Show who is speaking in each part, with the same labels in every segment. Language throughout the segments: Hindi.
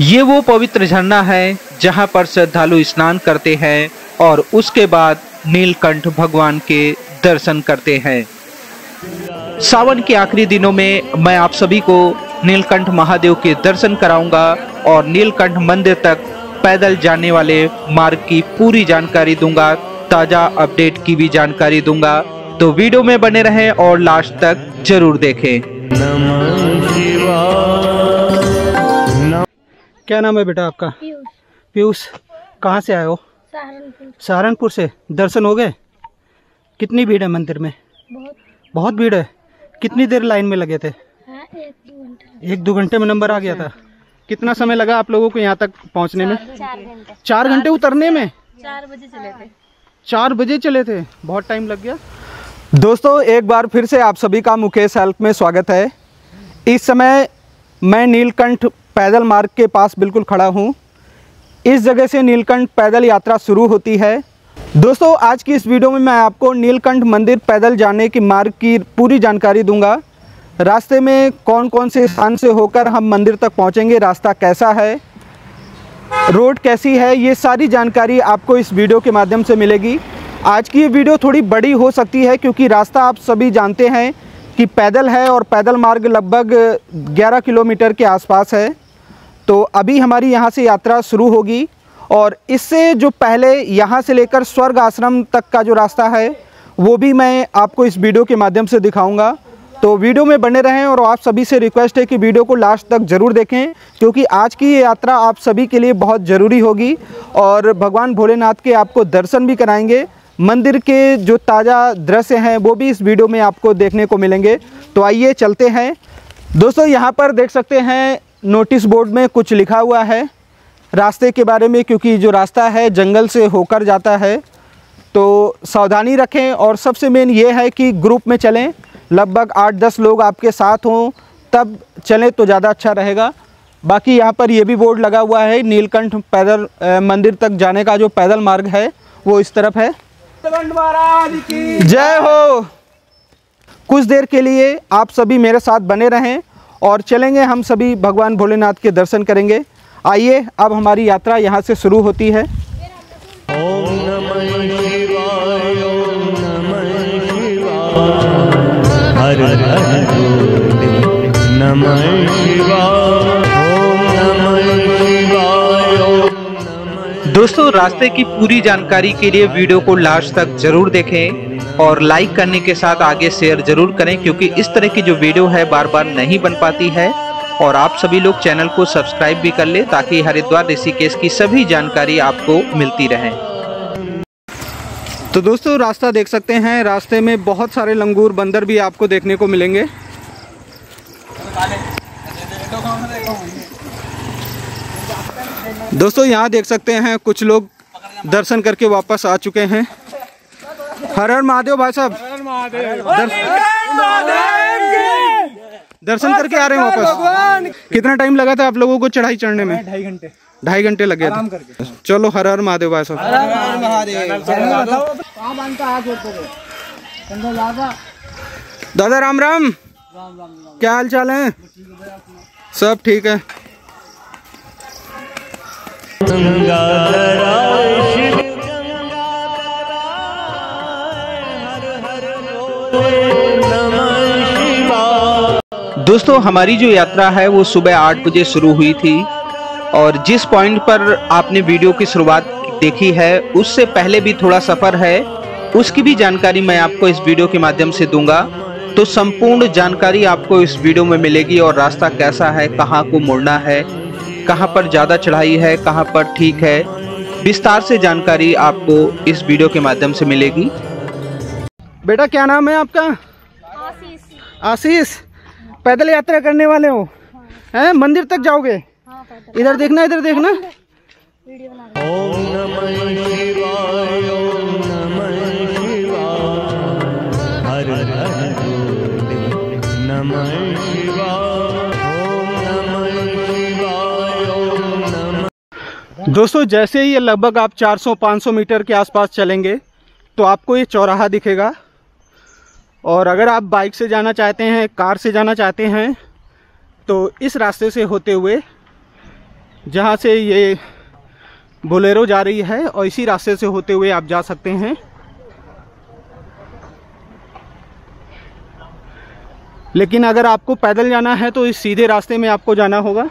Speaker 1: ये वो पवित्र झरना है जहाँ पर श्रद्धालु स्नान करते हैं और उसके बाद नीलकंठ भगवान के दर्शन करते हैं। सावन के आखिरी दिनों में मैं आप सभी को नीलकंठ महादेव के दर्शन कराऊँगा और नीलकंठ मंदिर तक पैदल जाने वाले मार्ग की पूरी जानकारी दूँगा, ताज़ा अपडेट की भी जानकारी दूँगा। तो वीडियो में बने रहें और लास्ट तक ज़रूर देखें।
Speaker 2: क्या नाम है बेटा आपका?
Speaker 3: पीयूष।
Speaker 2: पीयूष कहाँ से आए हो?
Speaker 3: सहारनपुर।
Speaker 2: सहारनपुर से। दर्शन हो गए? कितनी भीड़ है मंदिर में?
Speaker 3: बहुत।
Speaker 2: बहुत भीड़ है। कितनी देर लाइन में लगे थे?
Speaker 3: है एक दो घंटे
Speaker 2: एक दो घंटे में नंबर आ गया था। कितना समय लगा आप लोगों को यहाँ तक पहुँचने में?
Speaker 3: चार घंटे।
Speaker 2: चार घंटे उतरने में?
Speaker 3: चार बजे चले थे।
Speaker 2: चार बजे चले थे। बहुत टाइम लग गया। दोस्तों एक बार फिर से आप सभी का मुकेश हेल्प में स्वागत है। इस समय मैं नीलकंठ पैदल मार्ग के पास बिल्कुल खड़ा हूँ। इस जगह से नीलकंठ पैदल यात्रा शुरू होती है। दोस्तों, आज की इस वीडियो में मैं आपको नीलकंठ मंदिर पैदल जाने के मार्ग की पूरी जानकारी दूँगा। रास्ते में कौन कौन से स्थान से होकर हम मंदिर तक पहुँचेंगे, रास्ता कैसा है, रोड कैसी है, ये सारी जानकारी आपको इस वीडियो के माध्यम से मिलेगी। आज की ये वीडियो थोड़ी बड़ी हो सकती है क्योंकि रास्ता आप सभी जानते हैं कि पैदल है और पैदल मार्ग लगभग 11 किलोमीटर के आसपास है। तो अभी हमारी यहाँ से यात्रा शुरू होगी और इससे जो पहले यहाँ से लेकर स्वर्ग आश्रम तक का जो रास्ता है, वो भी मैं आपको इस वीडियो के माध्यम से दिखाऊँगा। तो वीडियो में बने रहें और आप सभी से रिक्वेस्ट है कि वीडियो को लास्ट तक ज़रूर देखें, क्योंकि आज की ये यात्रा आप सभी के लिए बहुत ज़रूरी होगी और भगवान भोलेनाथ के आपको दर्शन भी कराएँगे। मंदिर के जो ताज़ा दृश्य हैं, वो भी इस वीडियो में आपको देखने को मिलेंगे। तो आइए चलते हैं। दोस्तों, यहाँ पर देख सकते हैं नोटिस बोर्ड में कुछ लिखा हुआ है रास्ते के बारे में क्योंकि जो रास्ता है जंगल से होकर जाता है। तो सावधानी रखें और सबसे मेन ये है कि ग्रुप में चलें। लगभग आठ दस लोग आपके साथ हों तब चलें तो ज़्यादा अच्छा रहेगा। बाकी यहाँ पर ये भी बोर्ड लगा हुआ है नीलकंठ पैदल मंदिर तक जाने का जो पैदल मार्ग है वो इस तरफ़ है। जय हो। कुछ देर के लिए आप सभी मेरे साथ बने रहें। और चलेंगे, हम सभी भगवान भोलेनाथ के दर्शन करेंगे। आइए, अब हमारी यात्रा यहाँ से शुरू होती है।
Speaker 4: नमः भोले नमः शिवाय।
Speaker 1: दोस्तों, रास्ते की पूरी जानकारी के लिए वीडियो को लास्ट तक ज़रूर देखें और लाइक करने के साथ आगे शेयर ज़रूर करें, क्योंकि इस तरह की जो वीडियो है बार बार नहीं बन पाती है। और आप सभी लोग चैनल को सब्सक्राइब भी कर ले, ताकि हरिद्वार ऋषिकेश की सभी जानकारी आपको मिलती रहे।
Speaker 2: तो दोस्तों, रास्ता देख सकते हैं। रास्ते में बहुत सारे लंगूर बंदर भी आपको देखने को मिलेंगे। दोस्तों यहाँ देख सकते हैं कुछ लोग दर्शन करके वापस आ चुके हैं। हर हर महादेव भाई साहब। दर्शन करके आ रहे हैं वापस। कितना टाइम लगा था आप लोगों को चढ़ाई चढ़ने में? ढाई घंटे। ढाई घंटे लगे थे। चलो हर हर महादेव भाई साहब। दादा। राम राम। क्या हाल चाल है? सब ठीक है।
Speaker 1: दोस्तों, हमारी जो यात्रा है, वो सुबह आठ बजे शुरू हुई थी और जिस पॉइंट पर आपने वीडियो की शुरुआत देखी है, उससे पहले भी थोड़ा सफ़र है, उसकी भी जानकारी मैं आपको इस वीडियो के माध्यम से दूँगा। तो संपूर्ण जानकारी आपको इस वीडियो में मिलेगी और रास्ता कैसा है, कहाँ को मुड़ना है कहाँ पर ज़्यादा चढ़ाई है कहाँ पर ठीक है विस्तार से जानकारी आपको इस वीडियो के माध्यम से मिलेगी।
Speaker 2: बेटा क्या नाम है आपका?
Speaker 3: आशीष।
Speaker 2: आशीष पैदल यात्रा करने वाले हो? हैं। मंदिर तक जाओगे?
Speaker 3: हाँ
Speaker 2: इधर देखना इधर देखना।
Speaker 3: वीडियो बना
Speaker 2: दोस्तों, जैसे ही ये लगभग आप 400-500 मीटर के आसपास चलेंगे तो आपको ये चौराहा दिखेगा। और अगर आप बाइक से जाना चाहते हैं, कार से जाना चाहते हैं तो इस रास्ते से होते हुए, जहाँ से ये बोलेरो जा रही है, और इसी रास्ते से होते हुए आप जा सकते हैं। लेकिन अगर आपको पैदल जाना है तो इस सीधे रास्ते में आपको जाना होगा।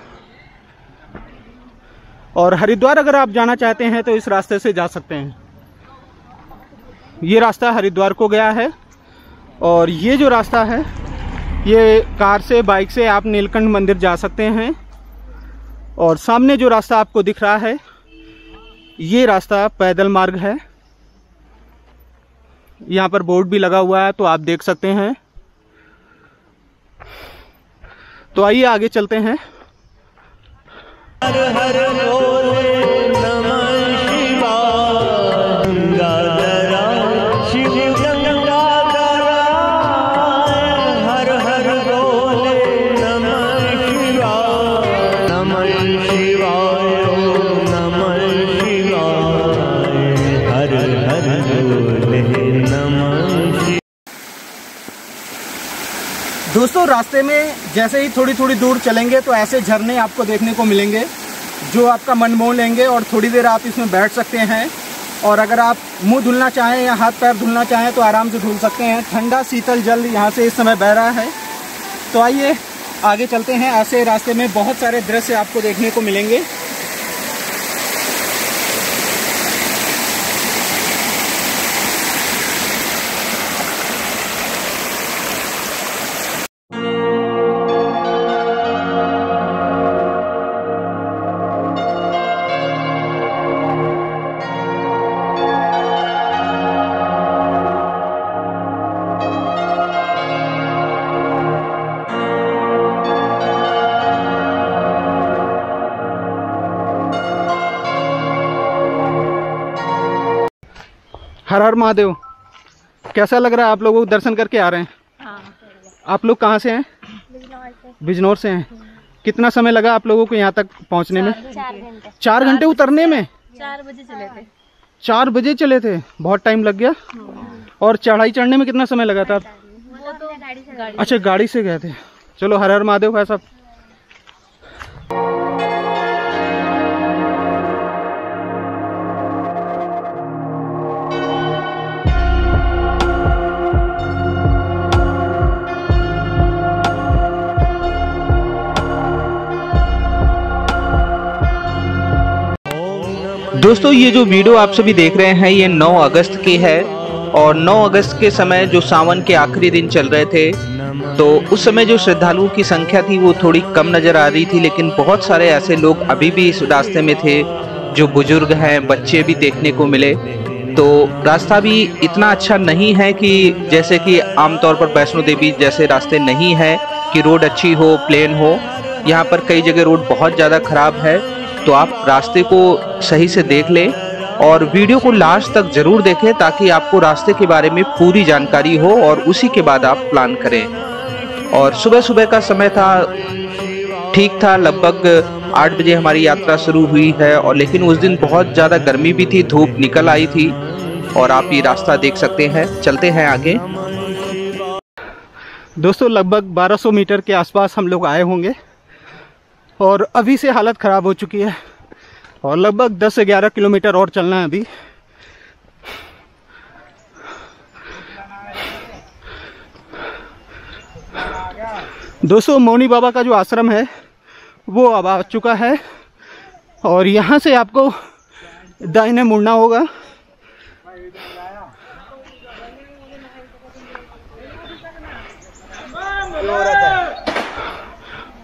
Speaker 2: और हरिद्वार अगर आप जाना चाहते हैं तो इस रास्ते से जा सकते हैं। ये रास्ता हरिद्वार को गया है और ये जो रास्ता है, ये कार से, बाइक से आप नीलकंठ मंदिर जा सकते हैं। और सामने जो रास्ता आपको दिख रहा है, ये रास्ता पैदल मार्ग है। यहाँ पर बोर्ड भी लगा हुआ है तो आप देख सकते हैं। तो आइए आगे चलते हैं।
Speaker 4: हर हर बोले नमः शिवाय गंगाधरा शिव गंगाधरा हर हर बोले नमः शिवाय नमः शिवाय नमः शिवाय। हर हर बोले नमः
Speaker 2: दोस्तों, रास्ते में जैसे ही थोड़ी थोड़ी दूर चलेंगे तो ऐसे झरने आपको देखने को मिलेंगे, जो आपका मन मोह लेंगे और थोड़ी देर आप इसमें बैठ सकते हैं। और अगर आप मुँह धुलना चाहें या हाथ पैर धुलना चाहें तो आराम से धुल सकते हैं। ठंडा शीतल जल यहाँ से इस समय बह रहा है। तो आइए, आगे चलते हैं। ऐसे रास्ते में बहुत सारे दृश्य आपको देखने को मिलेंगे। महादेव कैसा लग रहा है आप लोगों को दर्शन करके आ रहे हैं?
Speaker 3: हाँ
Speaker 2: आप लोग कहाँ से हैं? बिजनौर से हैं। कितना समय लगा आप लोगों को यहाँ तक पहुँचने में?
Speaker 3: चार घंटे।
Speaker 2: उतरने में?
Speaker 3: चार बजे चले थे।
Speaker 2: चार बजे चले थे? बहुत टाइम लग गया। और चढ़ाई चढ़ने में कितना समय लगा था?
Speaker 3: तो
Speaker 2: अच्छा गाड़ी से गए थे। चलो हर हर महादेव भाई साहब
Speaker 1: दोस्तों, ये जो वीडियो आप सभी देख रहे हैं, ये 9 अगस्त की है। और 9 अगस्त के समय जो सावन के आखिरी दिन चल रहे थे तो उस समय जो श्रद्धालुओं की संख्या थी, वो थोड़ी कम नज़र आ रही थी, लेकिन बहुत सारे ऐसे लोग अभी भी इस रास्ते में थे, जो बुज़ुर्ग हैं, बच्चे भी देखने को मिले। तो रास्ता भी इतना अच्छा नहीं है कि जैसे कि आमतौर पर वैष्णो देवी जैसे रास्ते नहीं है, कि रोड अच्छी हो, प्लेन हो। यहाँ पर कई जगह रोड बहुत ज़्यादा खराब है। तो आप रास्ते को सही से देख लें और वीडियो को लास्ट तक ज़रूर देखें ताकि आपको रास्ते के बारे में पूरी जानकारी हो और उसी के बाद आप प्लान करें। और सुबह सुबह का समय था, ठीक था, लगभग आठ बजे हमारी यात्रा शुरू हुई है और लेकिन उस दिन बहुत ज़्यादा गर्मी भी थी, धूप निकल आई थी और आप ये रास्ता देख सकते हैं। चलते हैं आगे।
Speaker 2: दोस्तों, लगभग 1200 मीटर के आसपास हम लोग आए होंगे। और अभी से हालत ख़राब हो चुकी है और लगभग 10 से 11 किलोमीटर और चलना है अभी। दोस्तों, मौनी बाबा का जो आश्रम है, वो अब आ चुका है और यहाँ से आपको दाहिने मुड़ना होगा।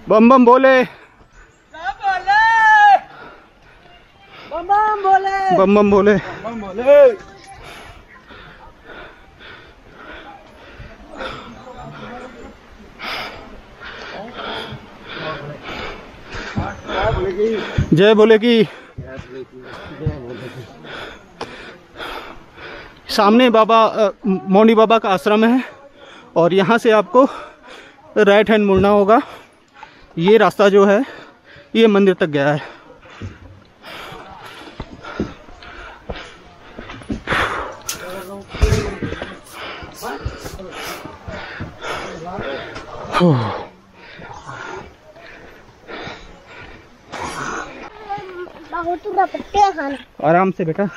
Speaker 2: बम बम बोले। बम बम बोले जय बोले की। सामने बाबा मौनी बाबा का आश्रम है और यहाँ से आपको राइट हैंड मुड़ना होगा। ये रास्ता जो है ये मंदिर तक गया है। आराम से बेटा।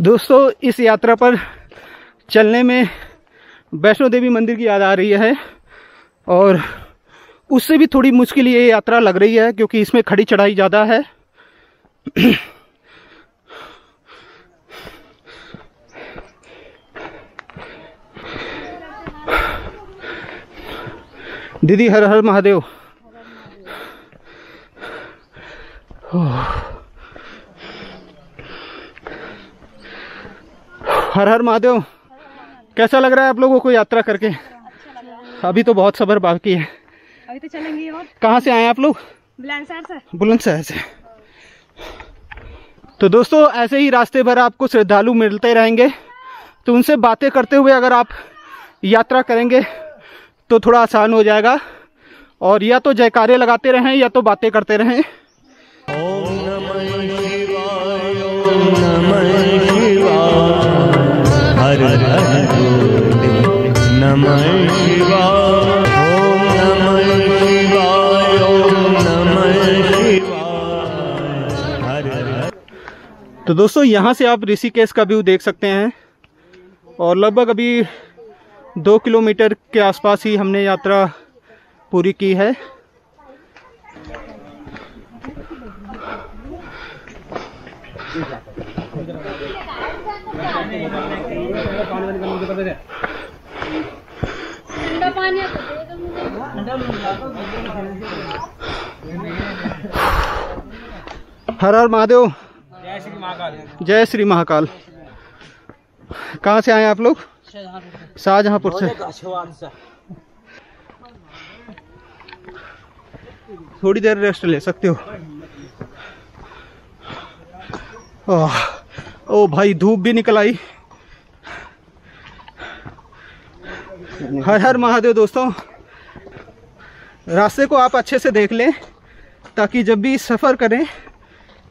Speaker 2: दोस्तों, इस यात्रा पर चलने में वैष्णो देवी मंदिर की याद आ रही है और उससे भी थोड़ी मुश्किल ये यात्रा लग रही है क्योंकि इसमें खड़ी चढ़ाई ज़्यादा है। दीदी हर हर महादेव। हर हर महादेव कैसा लग रहा है आप लोगों को यात्रा करके? अभी तो बहुत सबर बाकी है।
Speaker 3: अभी तो चलेंगे और
Speaker 2: कहाँ से आए आप लोग?
Speaker 3: बुलंदशहर से।
Speaker 2: बुलंदशहर से। तो दोस्तों, ऐसे ही रास्ते भर आपको श्रद्धालु मिलते रहेंगे। तो उनसे बातें करते हुए अगर आप यात्रा करेंगे तो थोड़ा आसान हो जाएगा। और या तो जयकारे लगाते रहें, या तो बातें करते रहें।
Speaker 4: नमः नमः
Speaker 2: तो दोस्तों, यहाँ से आप ऋषिकेश का व्यू देख सकते हैं। और लगभग अभी दो किलोमीटर के आसपास ही हमने यात्रा पूरी की है। हर हर महादेव जय श्री महाकाल। कहाँ से आए आप लोग? शाहजहाँपुर से। थोड़ी देर रेस्ट ले सकते हो। ओ भाई, धूप भी निकल आई। हर हर महादेव दोस्तों, रास्ते को आप अच्छे से देख लें, ताकि जब भी सफ़र करें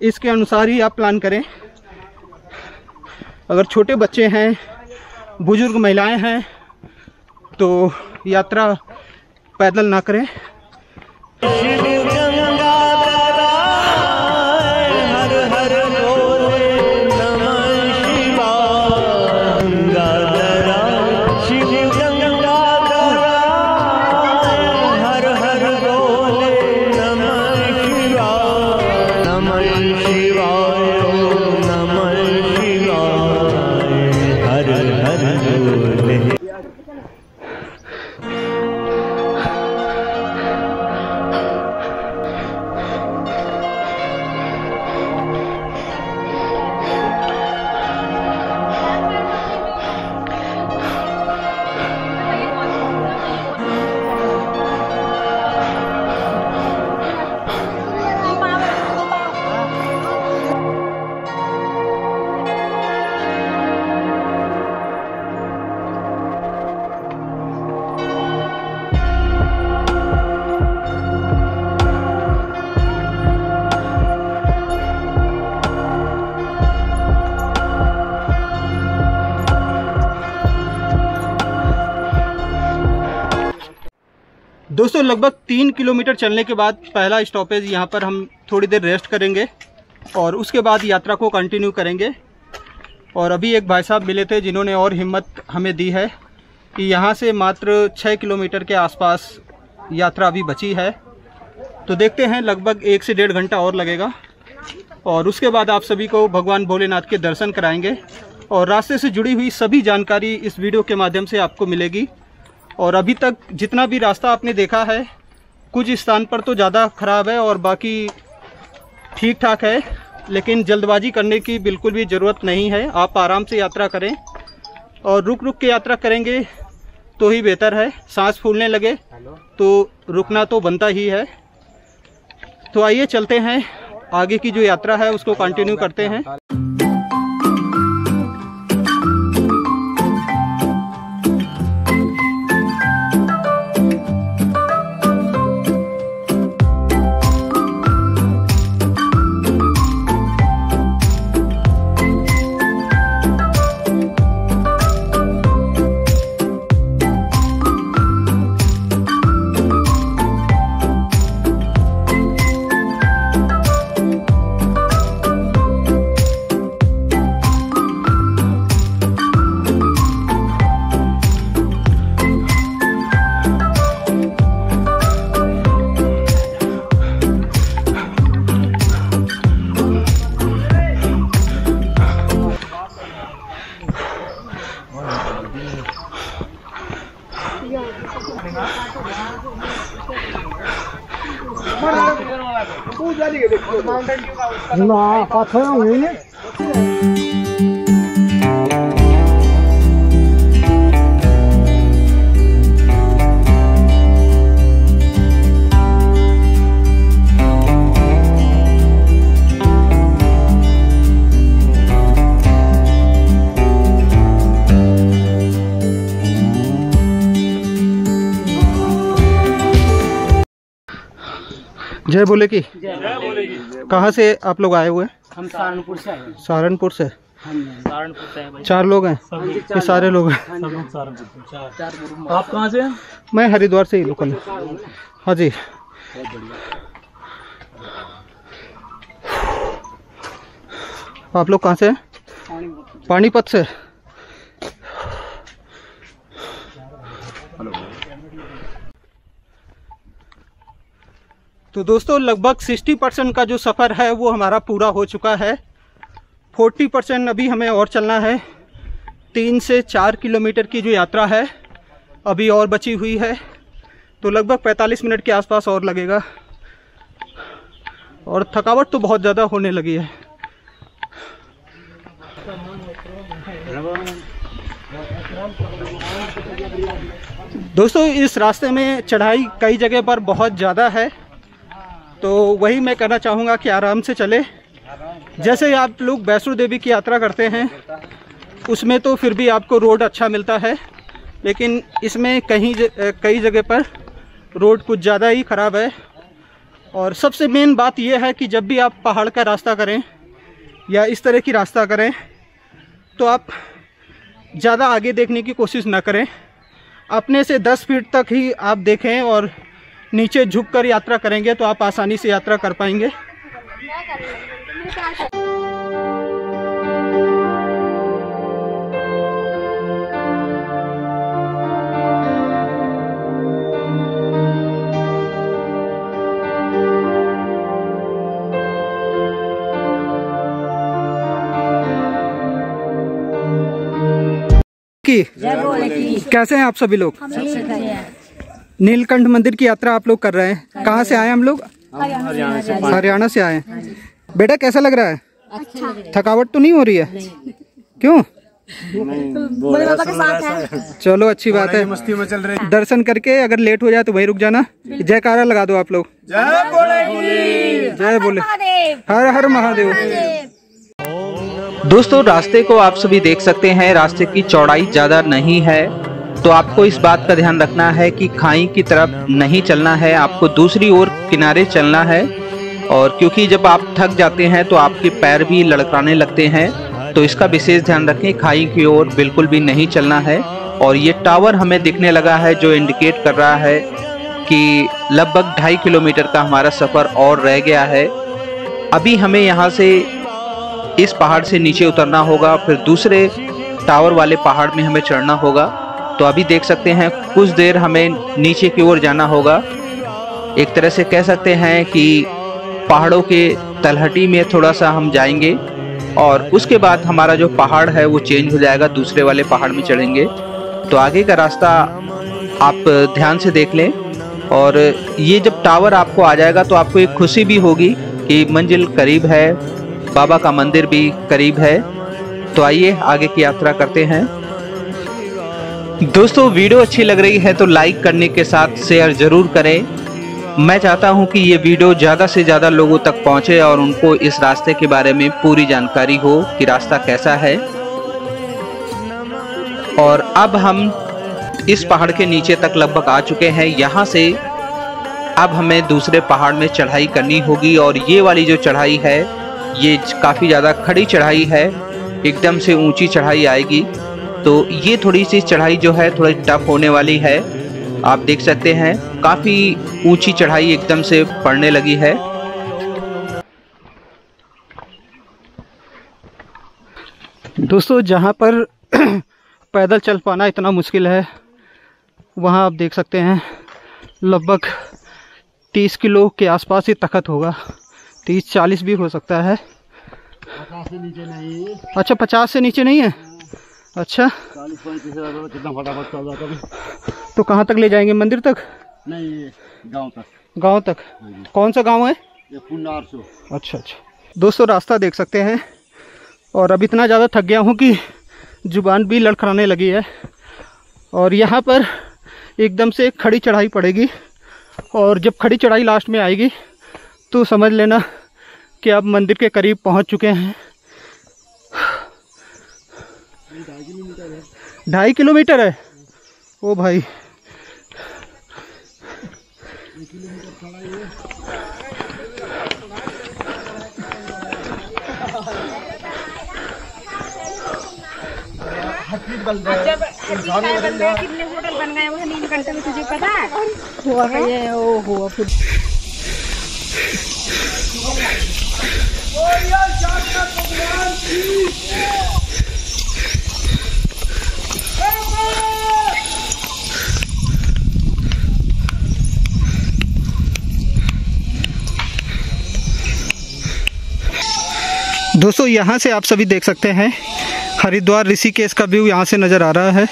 Speaker 2: इसके अनुसार ही आप प्लान करें। अगर छोटे बच्चे हैं, बुज़ुर्ग महिलाएँ हैं तो यात्रा पैदल ना करें। दोस्तों लगभग तीन किलोमीटर चलने के बाद पहला स्टॉपेज यहाँ पर हम थोड़ी देर रेस्ट करेंगे और उसके बाद यात्रा को कंटिन्यू करेंगे। और अभी एक भाई साहब मिले थे जिन्होंने और हिम्मत हमें दी है कि यहाँ से मात्र छः किलोमीटर के आसपास यात्रा अभी बची है। तो देखते हैं, लगभग एक से डेढ़ घंटा और लगेगा। और उसके बाद आप सभी को भगवान भोलेनाथ के दर्शन कराएँगे। और रास्ते से जुड़ी हुई सभी जानकारी इस वीडियो के माध्यम से आपको मिलेगी। और अभी तक जितना भी रास्ता आपने देखा है कुछ स्थान पर तो ज़्यादा ख़राब है और बाकी ठीक ठाक है लेकिन जल्दबाजी करने की बिल्कुल भी ज़रूरत नहीं है। आप आराम से यात्रा करें और रुक रुक के यात्रा करेंगे तो ही बेहतर है। सांस फूलने लगे तो रुकना तो बनता ही है। तो आइए चलते हैं। आगे की जो यात्रा है उसको कंटिन्यू करते हैं जय बोले की। कहाँ से आप लोग आए हुए हैं?
Speaker 5: हम सहारनपुर से आए
Speaker 2: सहारनपुर से?
Speaker 5: हाँ सहारनपुर से भाई।
Speaker 2: चार लोग हैं? ये सारे लोग। हैं।
Speaker 5: आप कहाँ से हैं?
Speaker 2: मैं हरिद्वार से ही लोकल हाँ। जी। आप लोग कहाँ से हैं? पानीपत से? तो दोस्तों, लगभग 60 परसेंट का जो सफ़र है, वो हमारा पूरा हो चुका है। 40 परसेंट अभी हमें और चलना है। तीन से चार किलोमीटर की जो यात्रा है, अभी और बची हुई है। तो लगभग 45 मिनट के आसपास और लगेगा। और थकावट तो बहुत ज़्यादा होने लगी है। दोस्तों, इस रास्ते में चढ़ाई कई जगह पर बहुत ज़्यादा है। तो वही मैं कहना चाहूँगा कि आराम से चले। जैसे आप लोग वैष्णो देवी की यात्रा करते हैं, उसमें तो फिर भी आपको रोड अच्छा मिलता है, लेकिन इसमें कहीं कई जगह पर रोड कुछ ज़्यादा ही ख़राब है। और सबसे मेन बात यह है कि जब भी आप पहाड़ का रास्ता करें या इस तरह की रास्ता करें तो आप ज़्यादा आगे देखने की कोशिश ना करें। अपने से 10 फीट तक ही आप देखें और नीचे झुककर यात्रा करेंगे तो आप आसानी से यात्रा कर पाएँगे। की? कैसे हैं आप सभी लोग? नीलकंठ मंदिर की यात्रा आप लोग कर रहे हैं। कहाँ से आए हम लोग? हरियाणा से आए बेटा कैसा लग रहा है? थकावट तो नहीं हो रही है? क्यों? चलो अच्छी बात है। मस्ती में चल रही दर्शन करके अगर लेट हो जाए तो वहीं रुक जाना। जयकारा लगा दो आप लोग। जय बोले हर हर महादेव।
Speaker 1: दोस्तों रास्ते को आप सभी देख सकते हैं। रास्ते की चौड़ाई ज़्यादा नहीं है। तो आपको इस बात का ध्यान रखना है कि खाई की तरफ़ नहीं चलना है, आपको दूसरी ओर किनारे चलना है। और क्योंकि जब आप थक जाते हैं तो आपके पैर भी लड़काने लगते हैं। तो इसका विशेष ध्यान रखें, खाई की ओर बिल्कुल भी नहीं चलना है। और ये टावर हमें दिखने लगा है, जो इंडिकेट कर रहा है कि लगभग ढाई किलोमीटर का हमारा सफ़र और रह गया है। अभी हमें यहाँ से इस पहाड़ से नीचे उतरना होगा, फिर दूसरे टावर वाले पहाड़ में हमें चढ़ना होगा। तो अभी देख सकते हैं, कुछ देर हमें नीचे की ओर जाना होगा। एक तरह से कह सकते हैं कि पहाड़ों के तलहटी में थोड़ा सा हम जाएँगे और उसके बाद हमारा जो पहाड़ है, वो चेंज हो जाएगा, दूसरे वाले पहाड़ में चढ़ेंगे। तो आगे का रास्ता आप ध्यान से देख लें और ये जब टावर आपको आ जाएगा तो आपको एक खुशी भी होगी कि मंजिल करीब है, बाबा का मंदिर भी करीब है। तो आइए आगे की यात्रा करते हैं। दोस्तों, वीडियो अच्छी लग रही है तो लाइक करने के साथ शेयर ज़रूर करें। मैं चाहता हूँ कि ये वीडियो ज़्यादा से ज़्यादा लोगों तक पहुँचे और उनको इस रास्ते के बारे में पूरी जानकारी हो कि रास्ता कैसा है। और अब हम इस पहाड़ के नीचे तक लगभग आ चुके हैं। यहाँ से अब हमें दूसरे पहाड़ में चढ़ाई करनी होगी और ये वाली जो चढ़ाई है, ये काफ़ी ज़्यादा खड़ी चढ़ाई है। एकदम से ऊँची चढ़ाई आएगी। तो ये थोड़ी सी चढ़ाई जो है थोड़ी टफ होने वाली है। आप देख सकते हैं काफ़ी ऊँची चढ़ाई एकदम से पड़ने लगी है।
Speaker 2: दोस्तों जहाँ पर पैदल चल पाना इतना मुश्किल है वहाँ आप देख सकते हैं लगभग तीस किलो के आसपास ही तखत होगा। तीस चालीस भी हो सकता है। अच्छा पचास से नीचे नहीं है? अच्छा। फटाफट चल जाता है। तो कहाँ तक ले जाएँगे? मंदिर तक?
Speaker 6: नहीं गाँव तक।
Speaker 2: गाँव तक? कौन सा गाँव है?
Speaker 6: ये
Speaker 2: अच्छा अच्छा। दोस्तों रास्ता देख सकते हैं। और अब इतना ज़्यादा थक गया हूँ कि ज़ुबान भी लड़खड़ाने लगी है। और यहाँ पर एकदम से एक खड़ी चढ़ाई पड़ेगी। और जब खड़ी चढ़ाई लास्ट में आएगी तो समझ लेना कि अब मंदिर के करीब पहुँच चुके हैं। ढाई किलोमीटर है। ओ भाई।
Speaker 3: कितने होटल बन गए वो नीलकंठ में तुझे पता है हुआ ये ओ फिर
Speaker 2: दोस्तों, यहाँ से आप सभी देख सकते हैं, हरिद्वार ऋषिकेश का व्यू यहाँ से नज़र आ रहा है।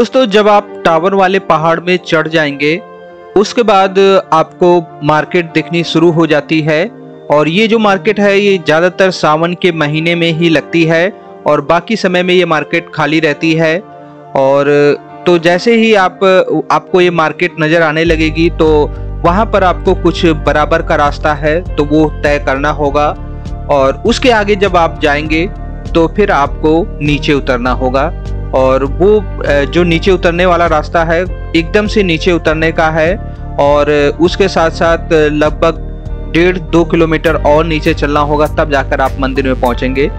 Speaker 1: दोस्तों, जब आप टावर वाले पहाड़ में चढ़ जाएँगे, उसके बाद आपको मार्केट दिखनी शुरू हो जाती है और ये जो मार्केट है, ये ज़्यादातर सावन के महीने में ही लगती है और बाकी समय में ये मार्केट खाली रहती है। और तो जैसे ही आप, आपको ये मार्केट नज़र आने लगेगी तो वहाँ पर आपको कुछ बराबर का रास्ता है तो वो तय करना होगा। और उसके आगे जब आप जाएँगे तो फिर आपको नीचे उतरना होगा। और वो जो नीचे उतरने वाला रास्ता है, एकदम से नीचे उतरने का है और उसके साथ साथ लगभग डेढ़ दो किलोमीटर और नीचे चलना होगा, तब जाकर आप मंदिर में पहुँचेंगे।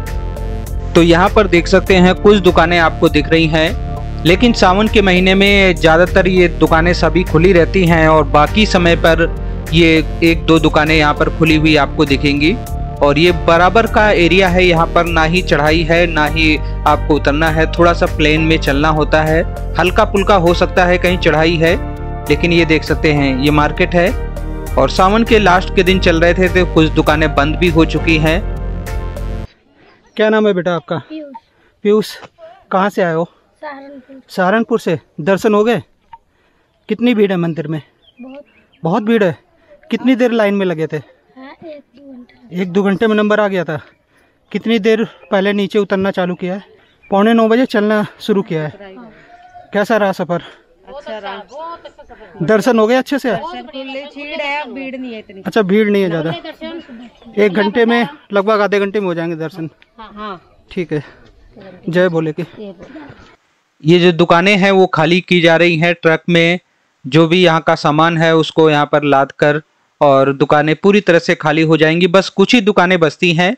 Speaker 1: तो यहाँ पर देख सकते हैं, कुछ दुकानें आपको दिख रही हैं, लेकिन सावन के महीने में ज़्यादातर ये दुकानें सभी खुली रहती हैं और बाकी समय पर ये एक दो दुकानें यहाँ पर खुली हुई आपको दिखेंगी। और ये बराबर का एरिया है यहाँ पर ना ही चढ़ाई है ना ही आपको उतरना है थोड़ा सा प्लेन में चलना होता है। हल्का पुल्का हो सकता है कहीं चढ़ाई है लेकिन ये देख सकते हैं ये मार्केट है। और सावन के लास्ट के दिन चल रहे थे तो कुछ दुकानें बंद भी हो चुकी हैं।
Speaker 2: क्या नाम है बेटा आपका? पीयूष। कहाँ से आए हो?
Speaker 3: सहारनपुर
Speaker 2: सहारनपुर से? दर्शन हो गए? कितनी भीड़ है मंदिर में?
Speaker 3: बहुत।
Speaker 2: बहुत भीड़ है। कितनी देर लाइन में लगे थे?
Speaker 3: हाँ एक
Speaker 2: एक दो घंटे में नंबर आ गया था। कितनी देर पहले नीचे उतरना चालू किया है? पौने नौ बजे चलना शुरू किया है। कैसा रहा सफ़र? दर्शन हो गए अच्छे से?
Speaker 3: भीड़ नहीं है इतनी।
Speaker 2: अच्छा भीड़ नहीं है ज़्यादा। एक घंटे में लगभग आधे घंटे में हो जाएँगे दर्शन।
Speaker 3: हाँ।
Speaker 2: ठीक है। जय भोले की।
Speaker 1: ये जो दुकानें हैं वो खाली की जा रही हैं ट्रक में। जो भी यहाँ का सामान है उसको यहाँ पर लाद कर और दुकानें पूरी तरह से खाली हो जाएँगी। बस कुछ ही दुकानें बचती हैं।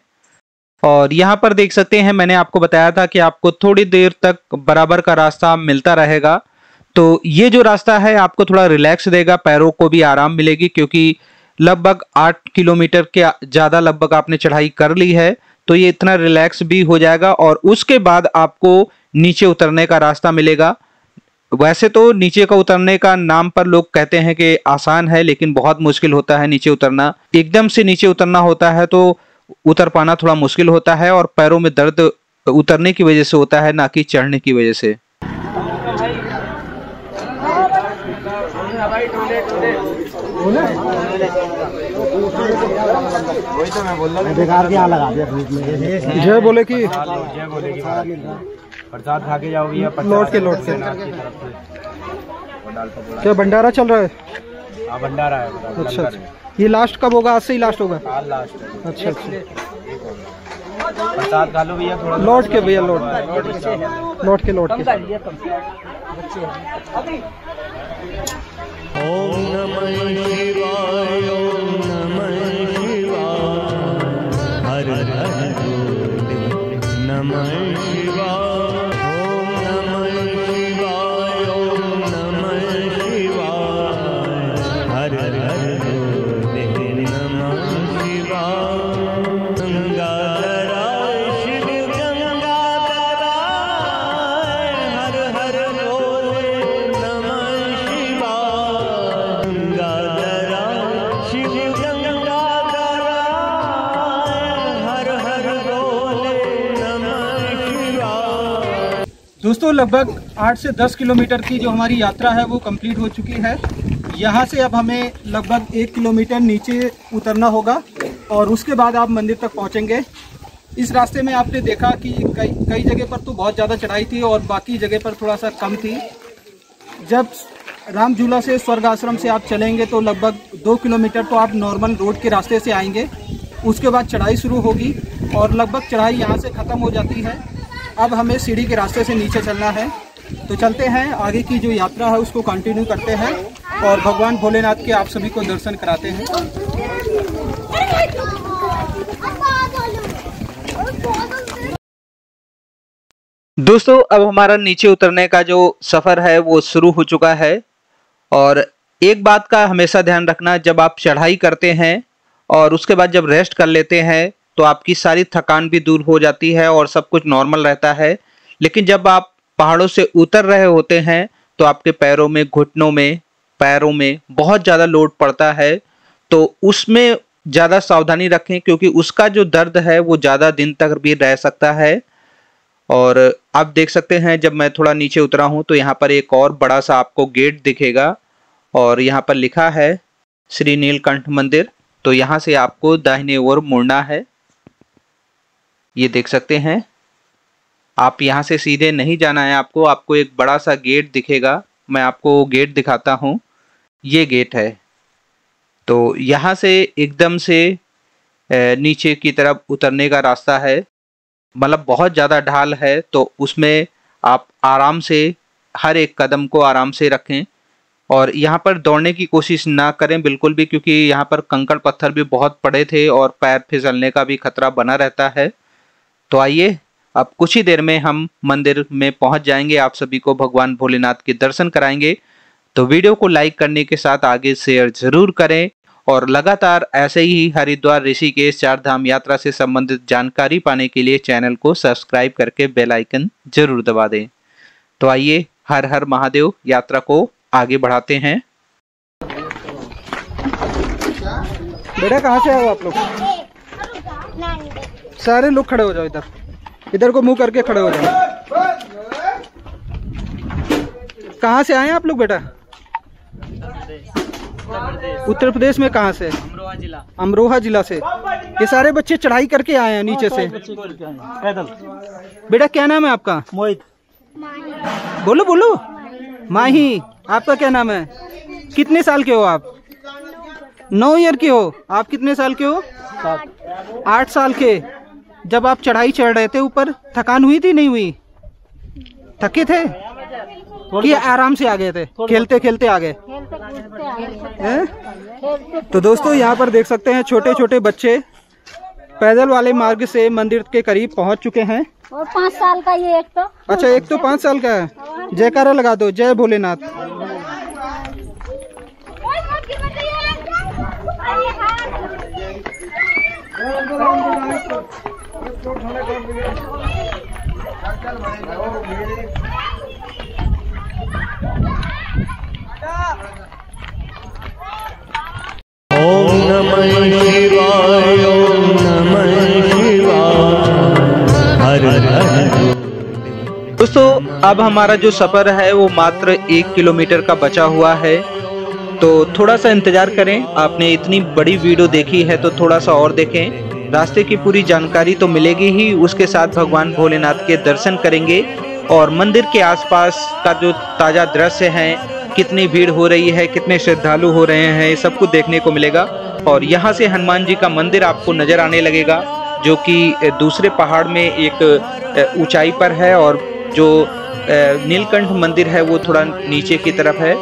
Speaker 1: और यहाँ पर देख सकते हैं, मैंने आपको बताया था कि आपको थोड़ी देर तक बराबर का रास्ता मिलता रहेगा। तो ये जो रास्ता है, आपको थोड़ा रिलैक्स देगा, पैरों को भी आराम मिलेगी, क्योंकि लगभग आठ किलोमीटर के ज़्यादा लगभग आपने चढ़ाई कर ली है तो ये इतना रिलैक्स भी हो जाएगा और उसके बाद आपको नीचे उतरने का रास्ता मिलेगा। वैसे तो नीचे का उतरने का नाम पर लोग कहते हैं कि आसान है लेकिन बहुत मुश्किल होता है नीचे उतरना। एकदम से नीचे उतरना होता है तो उतर पाना थोड़ा मुश्किल होता है और पैरों में दर्द उतरने की वजह से होता है ना कि चढ़ने की वजह से।
Speaker 2: जय बोले की
Speaker 7: प्रसाद खा के जाओगे या
Speaker 2: लौट के लौट के। तो क्या भंडारा चल रहा है?
Speaker 7: हाँ भंडारा है मतलब
Speaker 2: अच्छा, अच्छा। ये लास्ट कब होगा? आज से ही लास्ट होगा?
Speaker 7: लास्ट
Speaker 2: अच्छा अच्छा।
Speaker 7: प्रसाद खा लो भैया थोड़ा
Speaker 2: लौट के भैया लौट। लौट। के लौट के।
Speaker 4: ओम नमः शिवाय ओम नमः शिवाय। हर हर नमः शिवाय।
Speaker 2: दोस्तों, लगभग 8 से 10 किलोमीटर की जो हमारी यात्रा है वो कंप्लीट हो चुकी है। यहाँ से अब हमें लगभग एक किलोमीटर नीचे उतरना होगा और उसके बाद आप मंदिर तक पहुँचेंगे। इस रास्ते में आपने देखा कि कई कई जगह पर तो बहुत ज़्यादा चढ़ाई थी और बाकी जगह पर थोड़ा सा कम थी। जब राम झूला से स्वर्ग आश्रम से आप चलेंगे तो लगभग दो किलोमीटर तो आप नॉर्मल रोड के रास्ते से आएँगे। उसके बाद चढ़ाई शुरू होगी और लगभग चढ़ाई यहाँ से ख़त्म हो जाती है। अब हमें सीढ़ी के रास्ते से नीचे चलना है। तो चलते हैं, आगे की जो यात्रा है उसको कंटिन्यू करते हैं और भगवान भोलेनाथ के आप सभी को दर्शन कराते हैं।
Speaker 1: दोस्तों, अब हमारा नीचे उतरने का जो सफ़र है, वो शुरू हो चुका है। और एक बात का हमेशा ध्यान रखना, जब आप चढ़ाई करते हैं और उसके बाद जब रेस्ट कर लेते हैं तो आपकी सारी थकान भी दूर हो जाती है और सब कुछ नॉर्मल रहता है। लेकिन जब आप पहाड़ों से उतर रहे होते हैं तो आपके पैरों में, घुटनों में, पैरों में बहुत ज़्यादा लोड पड़ता है। तो उसमें ज़्यादा सावधानी रखें, क्योंकि उसका जो दर्द है, वो ज़्यादा दिन तक भी रह सकता है। और आप देख सकते हैं, जब मैं थोड़ा नीचे उतरा हूँ तो यहाँ पर एक और बड़ा सा आपको गेट दिखेगा। और यहाँ पर लिखा है श्री नीलकंठ मंदिर। तो यहाँ से आपको दाहिने ओर मुड़ना है। ये देख सकते हैं। आप यहाँ से सीधे नहीं जाना है आपको आपको एक बड़ा सा गेट दिखेगा। मैं आपको गेट दिखाता हूँ। ये गेट है। तो यहाँ से एकदम से नीचे की तरफ़ उतरने का रास्ता है। मतलब बहुत ज़्यादा ढाल है तो उसमें आप आराम से, हर एक कदम को आराम से रखें। और यहाँ पर दौड़ने की कोशिश ना करें बिल्कुल भी, क्योंकि यहाँ पर कंकड़ पत्थर भी बहुत पड़े थे और पैर फिसलने का भी खतरा बना रहता है। तो आइए, अब कुछ ही देर में हम मंदिर में पहुँच जाएँगे। आप सभी को भगवान भोलेनाथ के दर्शन कराएँगे। तो वीडियो को लाइक करने के साथ आगे शेयर ज़रूर करें और लगातार ऐसे ही हरिद्वार ऋषिकेश चार धाम यात्रा से संबंधित जानकारी पाने के लिए चैनल को सब्सक्राइब करके बेल आइकन ज़रूर दबा दें। तो आइए, हर हर महादेव यात्रा को आगे बढ़ाते हैं।
Speaker 2: बेटा, कहाँ से आए आप लोग? सारे लोग खड़े हो जाओ इधर। इधर को मुँह करके खड़े हो जाओ। कहाँ से आए हैं आप लोग बेटा? उत्तर प्रदेश में कहाँ से?
Speaker 5: अमरोहा जिला
Speaker 2: अमरोहा जिला से। ये सारे बच्चे चढ़ाई करके आए हैं नीचे से।
Speaker 5: पैदल।
Speaker 2: बेटा क्या नाम है आपका?
Speaker 5: मोहित।
Speaker 2: बोलो बोलो। माही आपका क्या नाम है? कितने साल के हो आप? नौ ईयर के हो। आप कितने साल के हो? आठ साल के। जब आप चढ़ाई चढ़ रहे थे ऊपर थकान हुई थी नहीं हुई? थके थे? कि आराम से आ गए थे? खेलते खेलते आ गए? तो दोस्तों यहाँ पर देख सकते हैं छोटे छोटे बच्चे पैदल वाले मार्ग से मंदिर के करीब पहुँच चुके हैं।
Speaker 3: और पाँच साल का ये एक तो।
Speaker 2: अच्छा एक तो पाँच साल का है। जयकारा लगा दो। जय भोलेनाथ।
Speaker 1: दोस्तों, अब हमारा जो सफ़र है, वो मात्र एक किलोमीटर का बचा हुआ है। तो थोड़ा सा इंतज़ार करें, आपने इतनी बड़ी वीडियो देखी है तो थोड़ा सा और देखें। रास्ते की पूरी जानकारी तो मिलेगी ही। उसके साथ भगवान भोलेनाथ के दर्शन करेंगे और मंदिर के आसपास का जो ताज़ा दृश्य है, कितनी भीड़ हो रही है, कितने श्रद्धालु हो रहे हैं सब कुछ देखने को मिलेगा। और यहाँ से हनुमान जी का मंदिर आपको नज़र आने लगेगा, जो कि दूसरे पहाड़ में एक ऊंचाई पर है और जो नीलकंठ मंदिर है, वो थोड़ा नीचे की तरफ़ है।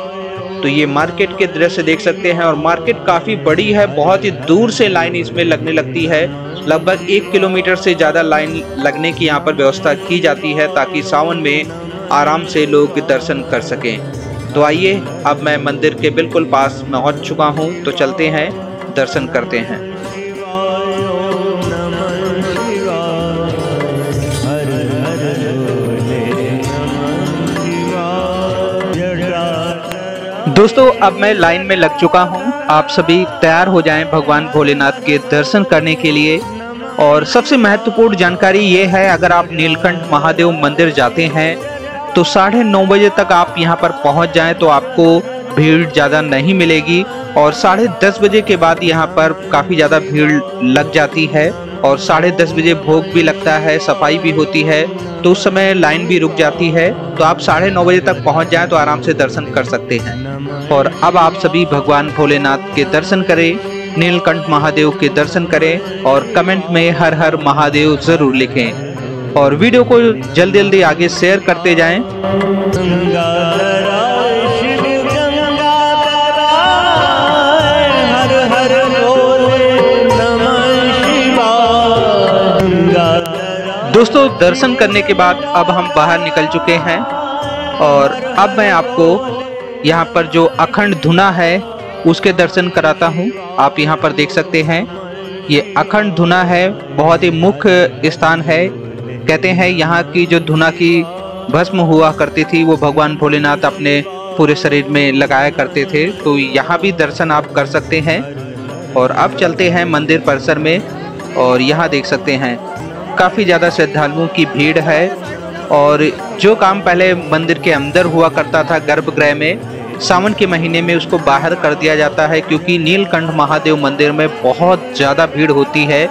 Speaker 1: तो ये मार्केट के दृश्य देख सकते हैं और मार्केट काफ़ी बड़ी है, बहुत ही दूर से लाइन इसमें लगने लगती है। लगभग एक किलोमीटर से ज़्यादा लाइन लगने की यहाँ पर व्यवस्था की जाती है ताकि सावन में आराम से लोग दर्शन कर सकें। तो आइए, अब मैं मंदिर के बिल्कुल पास पहुँच चुका हूँ तो चलते हैं, दर्शन करते हैं। दोस्तों, अब मैं लाइन में लग चुका हूँ। आप सभी तैयार हो जाएँ भगवान भोलेनाथ के दर्शन करने के लिए। और सबसे महत्वपूर्ण जानकारी ये है, अगर आप नीलकंठ महादेव मंदिर जाते हैं तो साढ़े नौ बजे तक आप यहाँ पर पहुँच जाएँ तो आपको भीड़ ज़्यादा नहीं मिलेगी। और साढ़े दस बजे के बाद यहाँ पर काफ़ी ज़्यादा भीड़ लग जाती है और साढ़े दस बजे भोग भी लगता है, सफ़ाई भी होती है तो उस समय लाइन भी रुक जाती है तो आप साढ़े नौ बजे तक पहुँच जाएँ तो आराम से दर्शन कर सकते हैं। और अब आप सभी भगवान भोलेनाथ के दर्शन करें, नीलकंठ महादेव के दर्शन करें और कमेंट में हर हर महादेव ज़रूर लिखें। और वीडियो को जल्दी जल्दी आगे शेयर करते जाएँ। दोस्तों, दर्शन करने के बाद अब हम बाहर निकल चुके हैं और अब मैं आपको यहाँ पर जो अखंड धुना है, उसके दर्शन कराता हूँ। आप यहाँ पर देख सकते हैं, ये अखंड धुना है, बहुत ही मुख्य स्थान है। कहते हैं, यहाँ की जो धुना की भस्म हुआ करती थी, वो भगवान भोलेनाथ अपने पूरे शरीर में लगाया करते थे। तो यहाँ भी दर्शन आप कर सकते हैं और अब चलते हैं मंदिर परिसर में और यहाँ देख सकते हैं। काफ़ी ज़्यादा श्रद्धालुओं की भीड़ है और जो काम पहले मंदिर के अंदर हुआ करता था गर्भगृह में, सावन के महीने में उसको बाहर कर दिया जाता है क्योंकि नीलकंठ महादेव मंदिर में बहुत ज़्यादा भीड़ होती है।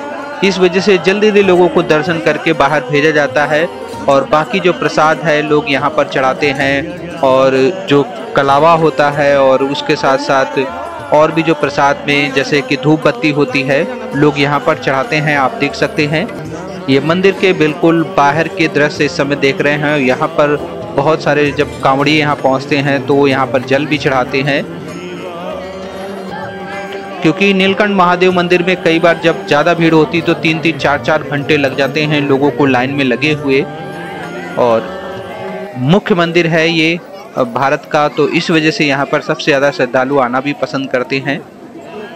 Speaker 1: इस वजह से जल्दी जल्दी लोगों को दर्शन करके बाहर भेजा जाता है और बाकी जो प्रसाद है, लोग यहाँ पर चढ़ाते हैं और जो कलावा होता है और उसके साथ साथ और भी जो प्रसाद में, जैसे कि धूप बत्ती होती है, लोग यहाँ पर चढ़ाते हैं, आप देख सकते हैं। ये मंदिर के बिल्कुल बाहर के दृश्य इस समय देख रहे हैं। यहाँ पर बहुत सारे जब कांवड़ी यहाँ पहुँचते हैं तो यहाँ पर जल भी चढ़ाते हैं। क्योंकि नीलकंठ महादेव मंदिर में कई बार जब ज़्यादा भीड़ होती तो तीन तीन चार चार घंटे लग जाते हैं लोगों को लाइन में लगे हुए। और मुख्य मंदिर है ये भारत का तो इस वजह से यहाँ पर सबसे ज़्यादा श्रद्धालु आना भी पसंद करते हैं।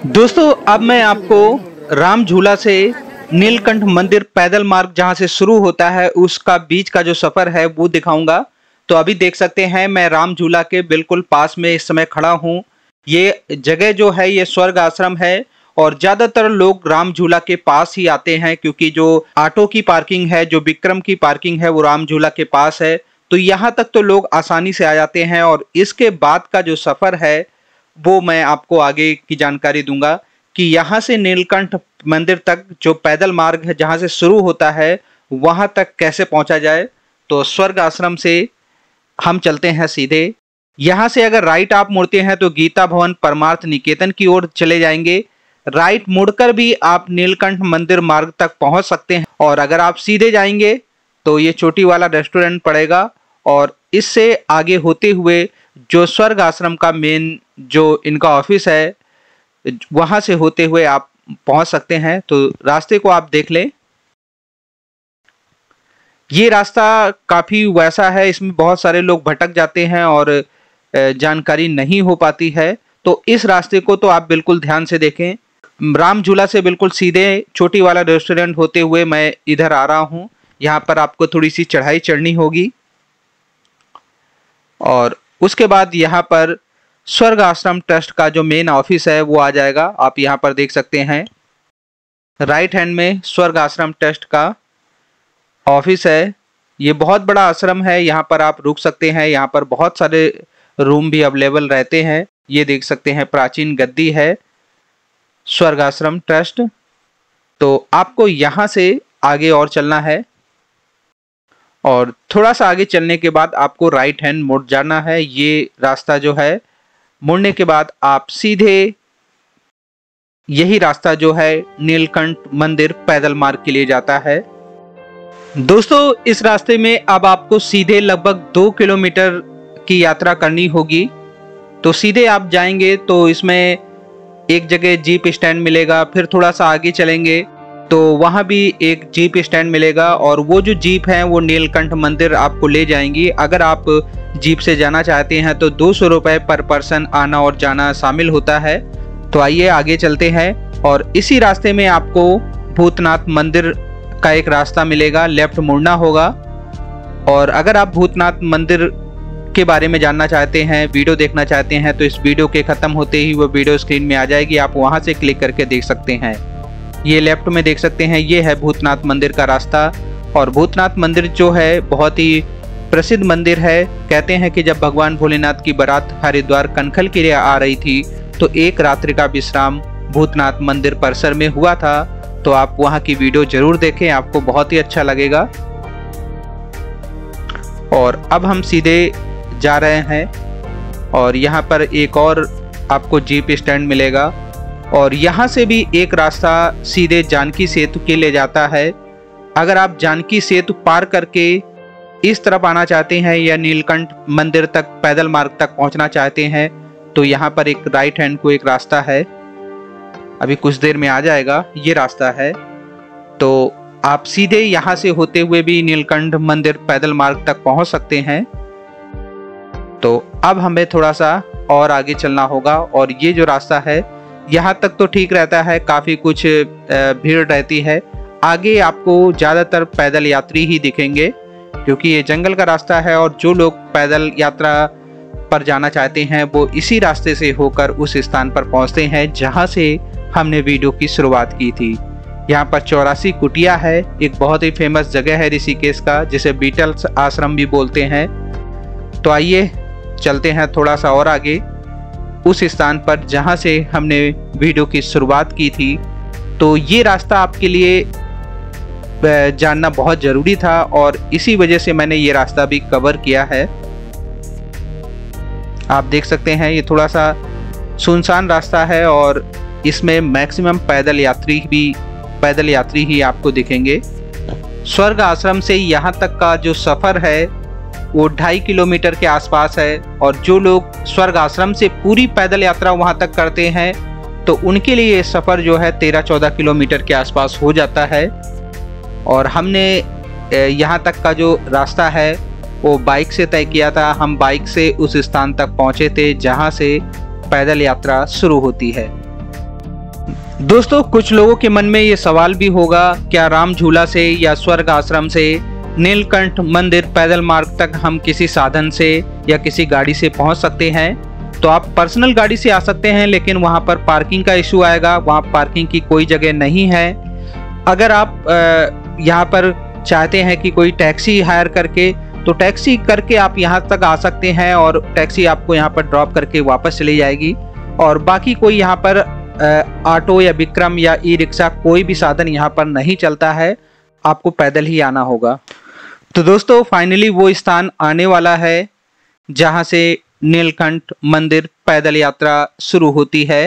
Speaker 1: दोस्तों, अब मैं आपको राम झूला से नीलकंठ मंदिर पैदल मार्ग जहाँ से शुरू होता है, उसका बीच का जो सफ़र है, वो दिखाऊँगा। तो अभी देख सकते हैं, मैं राम झूला के बिल्कुल पास में इस समय खड़ा हूँ। ये जगह जो है, ये स्वर्ग आश्रम है और ज़्यादातर लोग राम झूला के पास ही आते हैं क्योंकि जो ऑटो की पार्किंग है, जो विक्रम की पार्किंग है, वो राम झूला के पास है। तो यहाँ तक तो लोग आसानी से आ जाते हैं और इसके बाद का जो सफ़र है, वो मैं आपको आगे की जानकारी दूँगा। कि यहाँ से नीलकंठ मंदिर तक जो पैदल मार्ग है, जहाँ से शुरू होता है, वहाँ तक कैसे पहुँचा जाए? तो स्वर्ग आश्रम से हम चलते हैं सीधे। यहाँ से अगर राइट आप मुड़ते हैं तो गीता भवन, परमार्थ निकेतन की ओर चले जाएँगे। राइट मुड़कर भी आप नीलकंठ मंदिर मार्ग तक पहुँच सकते हैं। और अगर आप सीधे जाएँगे तो ये चोटी वाला रेस्टोरेंट पड़ेगा। और इससे आगे होते हुए जो स्वर्ग आश्रम का मेन जो इनका ऑफ़िस है वहाँ से होते हुए आप पहुँच सकते हैं तो रास्ते को आप देख लें। ये रास्ता काफ़ी वैसा है, इसमें बहुत सारे लोग भटक जाते हैं और जानकारी नहीं हो पाती है। तो इस रास्ते को तो आप बिल्कुल ध्यान से देखें। राम झूला से बिल्कुल सीधे छोटी वाला रेस्टोरेंट होते हुए मैं इधर आ रहा हूँ। यहाँ पर आपको थोड़ी सी चढ़ाई चढ़नी होगी। और उसके बाद यहाँ पर स्वर्ग आश्रम ट्रस्ट का जो मेन ऑफ़िस है, वो आ जाएगा। आप यहाँ पर देख सकते हैं। राइट हैंड में स्वर्ग आश्रम ट्रस्ट का ऑफ़िस है। ये बहुत बड़ा आश्रम है। यहाँ पर आप रुक सकते हैं। यहाँ पर बहुत सारे रूम भी अवेलेबल रहते हैं। ये देख सकते हैं, प्राचीन गद्दी है स्वर्ग आश्रम ट्रस्ट। तो आपको यहाँ से आगे और चलना है। और थोड़ा सा आगे चलने के बाद आपको राइट हैंड मोड़ जाना है। ये रास्ता जो है मुड़ने के बाद आप सीधे यही रास्ता जो है नीलकंठ मंदिर पैदल मार्ग के लिए जाता है। दोस्तों, इस रास्ते में अब आपको सीधे लगभग दो किलोमीटर की यात्रा करनी होगी। तो सीधे आप जाएँगे तो इसमें एक जगह जीप स्टैंड मिलेगा, फिर थोड़ा सा आगे चलेंगे। तो वहाँ भी एक जीप स्टैंड मिलेगा और वो जो जीप है, वो नीलकंठ मंदिर आपको ले जाएँगी। अगर आप जीप से जाना चाहते हैं तो दो सौ रुपये पर पर्सन आना और जाना शामिल होता है। तो आइए आगे चलते हैं और इसी रास्ते में आपको भूतनाथ मंदिर का एक रास्ता मिलेगा। लेफ़्ट मुड़ना होगा। और अगर आप भूतनाथ मंदिर के बारे में जानना चाहते हैं, वीडियो देखना चाहते हैं तो इस वीडियो के ख़त्म होते ही वो वीडियो स्क्रीन में आ जाएगी। आप वहाँ से क्लिक करके देख सकते हैं। ये लेफ़्ट में देख सकते हैं, ये है भूतनाथ मंदिर का रास्ता। और भूतनाथ मंदिर जो है, बहुत ही प्रसिद्ध मंदिर है। कहते हैं कि जब भगवान भोलेनाथ की बारात हरिद्वार कनखल के लिए आ रही थी तो एक रात्रि का विश्राम भूतनाथ मंदिर परिसर में हुआ था। तो आप वहाँ की वीडियो ज़रूर देखें, आपको बहुत ही अच्छा लगेगा। और अब हम सीधे जा रहे हैं, और यहाँ पर एक और आपको जीप स्टैंड मिलेगा। और यहाँ से भी एक रास्ता सीधे जानकी सेतु के लिए जाता है। अगर आप जानकी सेतु पार करके इस तरफ़ आना चाहते हैं या नीलकंठ मंदिर तक, पैदल मार्ग तक पहुँचना चाहते हैं तो यहाँ पर एक राइट हैंड को एक रास्ता है। अभी कुछ देर में आ जाएगा, ये रास्ता है। तो आप सीधे यहाँ से होते हुए भी नीलकंठ मंदिर, पैदल मार्ग तक पहुँच सकते हैं। तो अब हमें थोड़ा सा और आगे चलना होगा और ये जो रास्ता है यहाँ तक तो ठीक रहता है, काफ़ी कुछ भीड़ रहती है। आगे आपको ज़्यादातर पैदल यात्री ही दिखेंगे, क्योंकि ये जंगल का रास्ता है और जो लोग पैदल यात्रा पर जाना चाहते हैं, वो इसी रास्ते से होकर उस स्थान पर पहुँचते हैं, जहाँ से हमने वीडियो की शुरुआत की थी। यहाँ पर चौरासी कुटिया है, एक बहुत ही फ़ेमस जगह है ऋषिकेश का, जिसे बीटल्स आश्रम भी बोलते हैं। तो आइए, चलते हैं थोड़ा सा और आगे। उस स्थान पर जहाँ से हमने वीडियो की शुरुआत की थी। तो ये रास्ता आपके लिए जानना बहुत ज़रूरी था और इसी वजह से मैंने ये रास्ता भी कवर किया है। आप देख सकते हैं, ये थोड़ा सा सुनसान रास्ता है और इसमें मैक्सिमम पैदल यात्री भी, पैदल यात्री ही आपको दिखेंगे। स्वर्ग आश्रम से यहाँ तक का जो सफ़र है वो ढाई किलोमीटर के आसपास है और जो लोग स्वर्ग आश्रम से पूरी पैदल यात्रा वहाँ तक करते हैं तो उनके लिए ये सफ़र जो है तेरह चौदह किलोमीटर के आसपास हो जाता है। और हमने यहाँ तक का जो रास्ता है, वो बाइक से तय किया था। हम बाइक से उस स्थान तक पहुँचे थे जहाँ से पैदल यात्रा शुरू होती है। दोस्तों, कुछ लोगों के मन में ये सवाल भी होगा, क्या राम झूला से या स्वर्ग आश्रम से नीलकंठ मंदिर पैदल मार्ग तक हम किसी साधन से या किसी गाड़ी से पहुँच सकते हैं। तो आप पर्सनल गाड़ी से आ सकते हैं, लेकिन वहाँ पर पार्किंग का इशू आएगा। वहाँ पार्किंग की कोई जगह नहीं है। अगर आप यहाँ पर चाहते हैं कि कोई टैक्सी हायर करके तो टैक्सी करके आप यहाँ तक आ सकते हैं और टैक्सी आपको यहाँ पर ड्रॉप करके वापस चली जाएगी। और बाकी कोई यहाँ पर ऑटो या विक्रम या ई रिक्शा कोई भी साधन यहाँ पर नहीं चलता है। आपको पैदल ही आना होगा। तो दोस्तों फाइनली वो स्थान आने वाला है, जहाँ से नीलकंठ मंदिर पैदल यात्रा शुरू होती है।